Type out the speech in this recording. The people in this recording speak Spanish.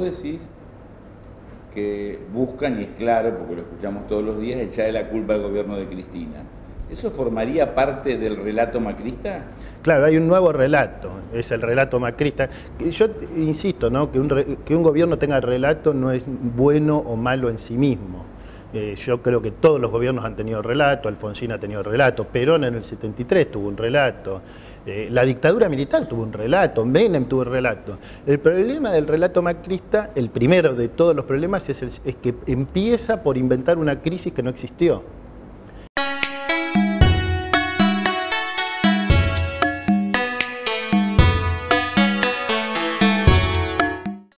decís que buscan, y es claro, porque lo escuchamos todos los días, echarle la culpa al gobierno de Cristina. ¿Eso formaría parte del relato macrista? Claro, hay un nuevo relato, es el relato macrista. Yo insisto, ¿no? que, un, que un gobierno tenga relato no es bueno o malo en sí mismo. Eh, yo creo que todos los gobiernos han tenido relato, Alfonsín ha tenido relato, Perón en el 73 tuvo un relato, eh, la dictadura militar tuvo un relato, Menem tuvo un relato. El problema del relato macrista, el primero de todos los problemas, es, es que empieza por inventar una crisis que no existió.